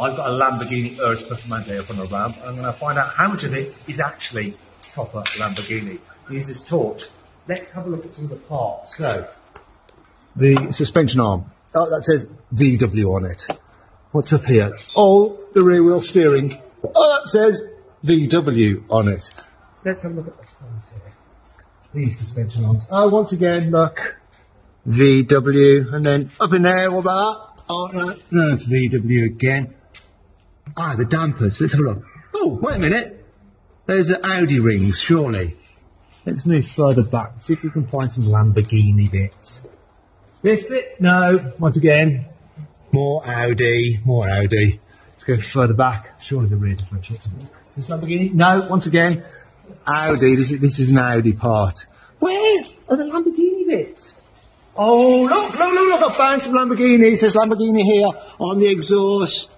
I've got a Lamborghini Urus Performante up on the ramp. I'm going to find out how much of it is actually proper Lamborghini. Use this torch. Let's have a look at some of the parts. So, the suspension arm. Oh, that says VW on it. What's up here? Oh, the rear wheel steering. Oh, that says VW on it. Let's have a look at the front here. These suspension arms. Oh, once again, look. VW. And then up in there, what about that? Oh, no, that's VW again. Ah, the dampers. Let's have a look. Oh, wait a minute. Those are Audi rings, surely. Let's move further back. See if we can find some Lamborghini bits. This bit? No. Once again, more Audi, more Audi. Let's go further back. Surely the rear differential. Is this Lamborghini? No. Once again, Audi. This is, this is an Audi part. Where are the Lamborghini bits? Oh, look, look, look, look. I found some Lamborghini. It says Lamborghini here on the exhaust.